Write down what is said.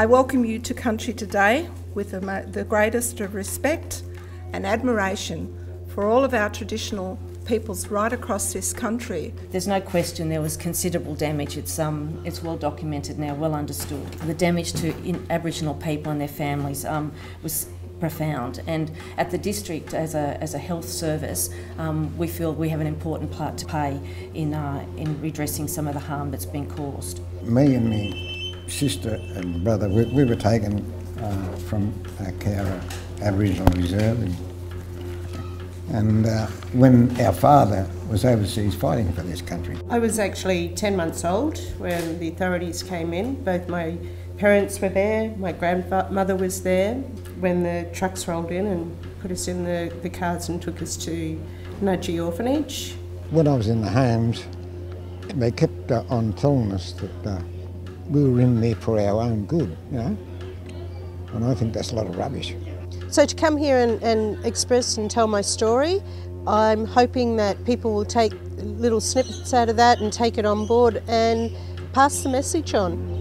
I welcome you to country today with the greatest of respect and admiration for all of our traditional peoples right across this country. There's no question there was considerable damage. It's um, it's well documented now, well understood. The damage to Aboriginal people and their families um, was profound. And at the district, as a, as a health service, um, we feel we have an important part to play in, uh, in redressing some of the harm that's been caused. Me and my sister and brother, we, we were taken uh, from uh, Cowra Aboriginal Reserve. And, and uh, when our father was overseas fighting for this country. I was actually 10 months old when the authorities came in. Both my parents were there, my grandmother was there when the trucks rolled in and put us in the, the cars and took us to Nudgee Orphanage. When I was in the homes, they kept uh, on telling us that uh, we were in there for our own good, you know, and I think that's a lot of rubbish. So to come here and, and express and tell my story, I'm hoping that people will take little snippets out of that and take it on board and pass the message on.